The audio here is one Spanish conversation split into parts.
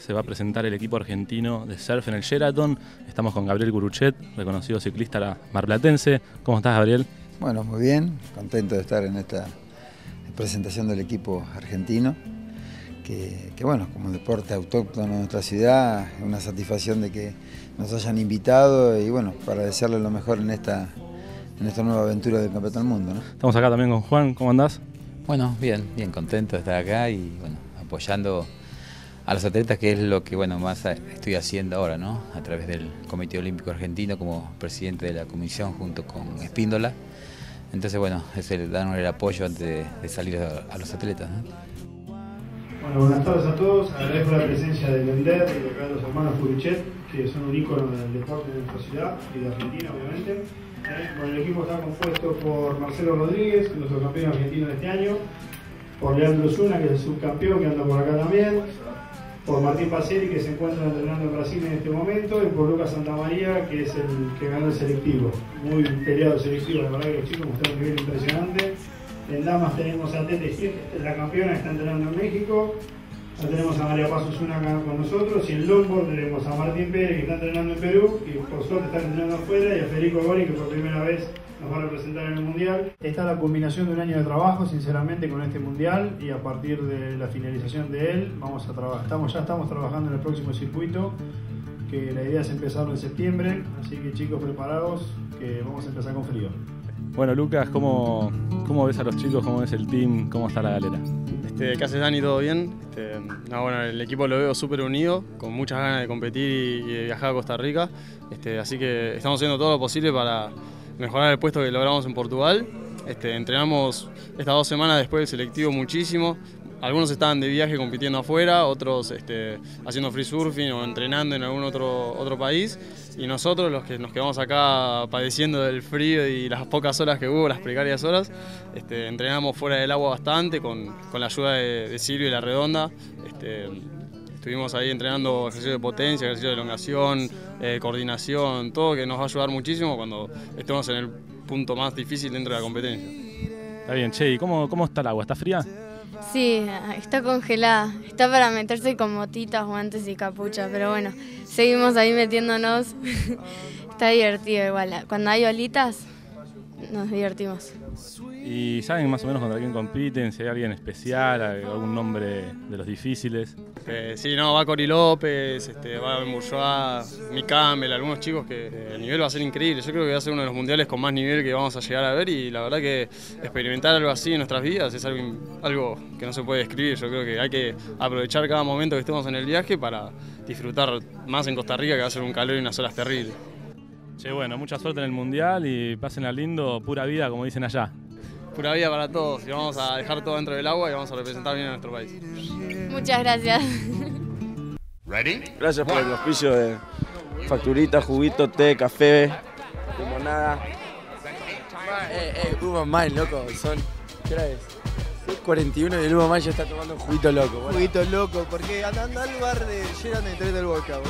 se va a presentar el equipo argentino de surf en el Sheraton. Estamos con Gabriel Guruchet, reconocido ciclista marplatense. ¿Cómo estás, Gabriel? Bueno, muy bien, contento de estar en esta presentación del equipo argentino. Que, bueno, como deporte autóctono de nuestra ciudad, es una satisfacción de que nos hayan invitado y bueno, para desearle lo mejor en esta, en esta nueva aventura del Campeonato del Mundo. Estamos acá también con Juan, ¿cómo andás? Bueno, bien, bien contento de estar acá y bueno, apoyando a los atletas, que es lo que bueno más estoy haciendo ahora, ¿no? A través del Comité Olímpico Argentino como presidente de la comisión junto con Espíndola. Entonces, bueno, es el darnos el apoyo antes de, salir a, los atletas. Bueno, buenas tardes a todos. Agradezco la presencia de Lender y de los hermanos Furichet, que son un ícono del deporte de nuestra ciudad y de Argentina, obviamente. Eh, bueno, el equipo está compuesto por Marcelo Rodríguez, nuestro campeón argentino de este año, por Leandro Zuna, que es el subcampeón, que anda por acá también, por Martín Paceri, que se encuentra entrenando en Brasil en este momento, y por Lucas Santamaría, que es el que ganó el selectivo. Muy peleado el selectivo, la verdad que los chicos mostraron un nivel impresionante. En damas tenemos a Tete la campeona que está entrenando en México. Ya tenemos a María Paz Zuna acá con nosotros. Y en longboard tenemos a Martín Pérez, que está entrenando en Perú, y por suerte está entrenando afuera, y a Federico Gori, que por primera vez nos va a representar en el Mundial. Esta es la culminación de un año de trabajo, sinceramente, con este Mundial y a partir de la finalización de él, vamos a trabajar. Estamos, ya estamos trabajando en el próximo circuito, que la idea es empezarlo en septiembre, así que chicos preparados, que vamos a empezar con frío. Bueno, Lucas, ¿cómo, cómo ves a los chicos? ¿Cómo ves el team? ¿Cómo está la galera? Este, ¿Qué haces, Dani? ¿Todo bien? Este, bueno, el equipo lo veo súper unido, con muchas ganas de competir y de viajar a Costa Rica. Este, así que estamos haciendo todo lo posible para mejorar el puesto que logramos en Portugal. Este, entrenamos estas dos semanas después del selectivo muchísimo. Algunos estaban de viaje compitiendo afuera, otros este, haciendo free surfing o entrenando en algún otro, otro país. Y nosotros, los que nos quedamos acá padeciendo del frío y las pocas horas que hubo, las precarias horas, este, entrenamos fuera del agua bastante con, la ayuda de, Silvio y la Redonda. Este, Estuvimos ahí entrenando ejercicio de potencia, ejercicio de elongación, eh, coordinación, todo que nos va a ayudar muchísimo cuando estemos en el punto más difícil dentro de la competencia. Está bien, Che, ¿y cómo, cómo está el agua? ¿Está fría? Sí, está congelada. Está para meterse con motitas, guantes y capucha, pero bueno, seguimos ahí metiéndonos. está divertido igual. Cuando hay olitas, nos divertimos. ¿Y saben más o menos contra quién compiten? Si hay alguien especial, algún nombre de los difíciles. Eh, sí, no, va Cori López, este, va Bourgeois, Mi Campbell, algunos chicos que el nivel va a ser increíble. Yo creo que va a ser uno de los mundiales con más nivel que vamos a llegar a ver y la verdad que experimentar algo así en nuestras vidas es algo, algo que no se puede describir. Yo creo que hay que aprovechar cada momento que estemos en el viaje para disfrutar más en Costa Rica que va a ser un calor y unas olas terribles. Che, bueno, mucha suerte en el mundial y pasen a lindo, pura vida, como dicen allá pura vida para todos y vamos a dejar todo dentro del agua y vamos a representar bien a nuestro país. Muchas gracias. ¿Ready? Gracias por el auspicio de facturita, juguito, té, café, limonada. Eh, eh, Uva Mine, loco, son. ¿Qué hora es? 41 y el Uva Mine ya está tomando un juguito loco. Juguito loco, porque andando al bar de Gerard de del Boca.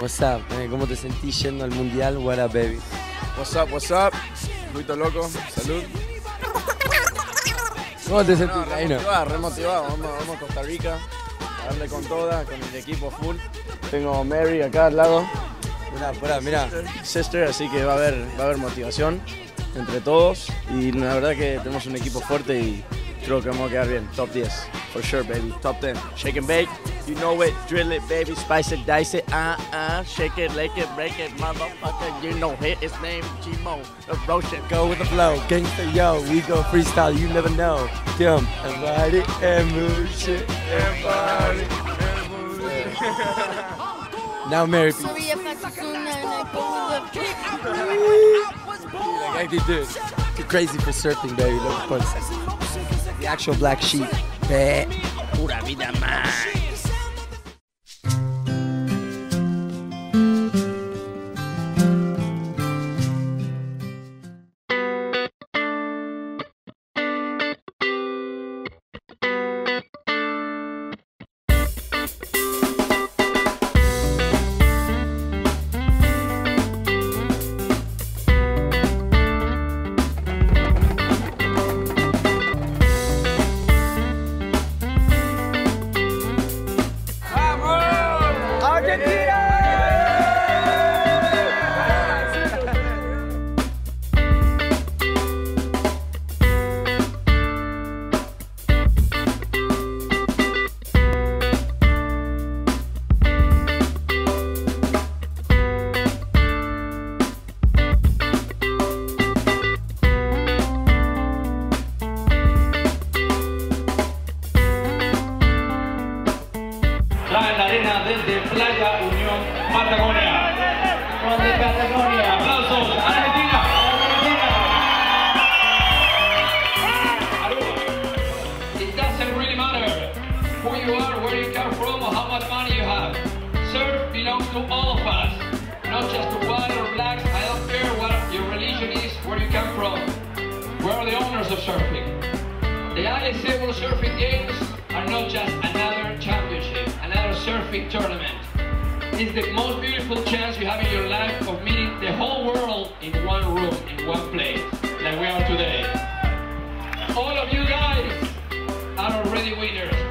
What's up, eh, ¿Cómo te sentís yendo al mundial? What up, baby? What's up, what's up? Juguito loco, salud. ¿Cómo te sentís, no, remotivado, remotivado. Vamos, vamos a Costa Rica a darle con toda, con el equipo full. Tengo Mary acá al lado. Mira, pura, mira. Sister, así que va a haber, va a haber motivación entre todos. Y la verdad que tenemos un equipo fuerte y creo que vamos a quedar bien. Top 10, for sure, baby. Top 10. Shake and bake. You know it, drill it, baby. Spice it, dice it. Uh uh. Shake it, lick it, break it, motherfucker. You know it. His name, Chimo. Roshan. Go with the flow. Gangsta, yo. We go freestyle. You never know. Jump and ride it and move shit and party and move it. now, Mary. like I did this. You're crazy for surfing, baby. Look fun. The actual black sheep. Pura vida más. you are, where you come from, or how much money you have. Surf belongs to all of us, not just to white or black. I don't care what your religion is, where you come from. We are the owners of surfing. The ISA Surfing Games are not just another championship, another surfing tournament. It's the most beautiful chance you have in your life of meeting the whole world in one room, in one place, like we are today. All of you guys are already winners.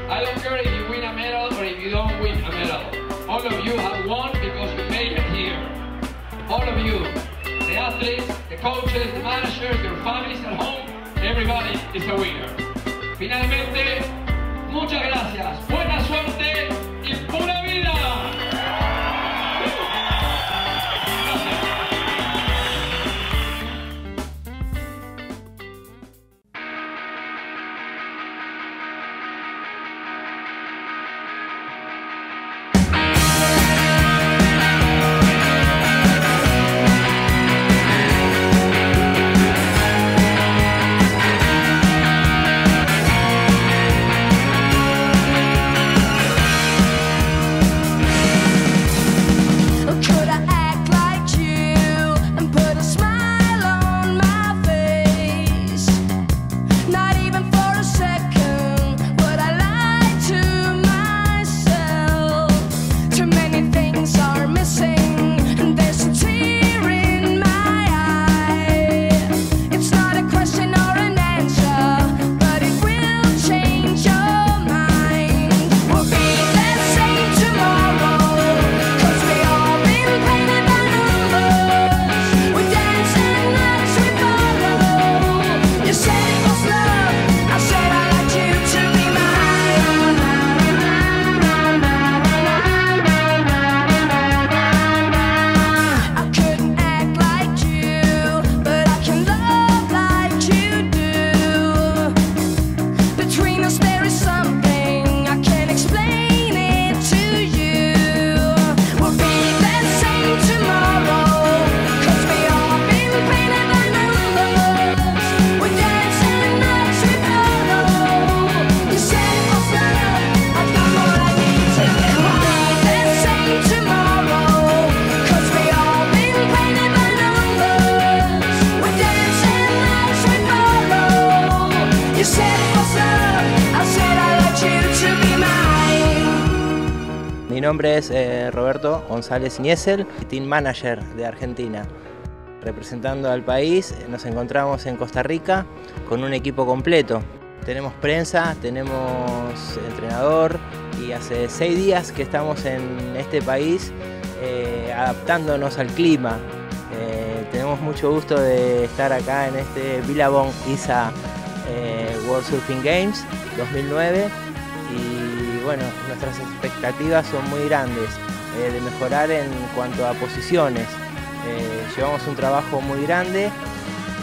All of you have won because you made it here. All of you, the athletes, the coaches, the managers, your families at home, everybody is a winner. Finalmente, muchas gracias, buena suerte y pura vida. Mi nombre es eh, Roberto González Niesel, Team Manager de Argentina. Representando al país, eh, nos encontramos en Costa Rica con un equipo completo. Tenemos prensa, tenemos entrenador y hace seis días que estamos en este país eh, adaptándonos al clima. Tenemos mucho gusto de estar acá en este Billabong ISA eh, World Surfing Games 2009 y bueno, nuestras expectativas son muy grandes eh, de mejorar en cuanto a posiciones. Eh, llevamos un trabajo muy grande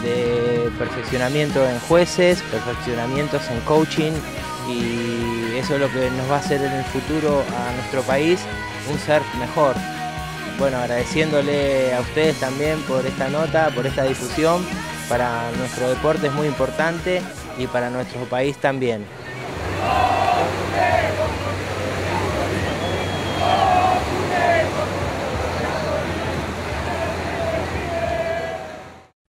de perfeccionamiento en jueces, perfeccionamientos en coaching y eso es lo que nos va a hacer en el futuro a nuestro país un surf mejor. Bueno, agradeciéndole a ustedes también por esta nota, por esta difusión. Para nuestro deporte es muy importante y para nuestro país también.